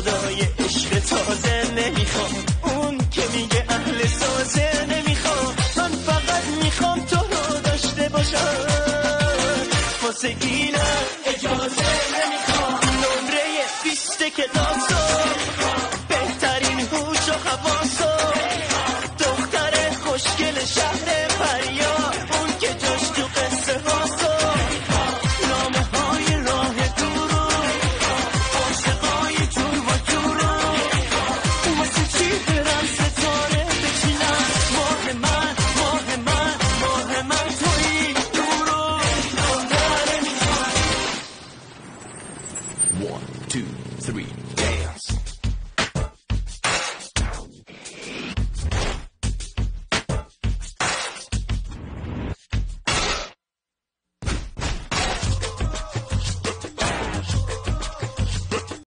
خدای عشق تازه نمی‌خوام. اون که میگه اهل سازه نمی‌خوام. من فقط می‌خوام تو رو داشته باشم. واسه اینم اجازه نمی‌خوام. نمره بیست کلاس بهترین هوش و حواسو. One, two, three, dance.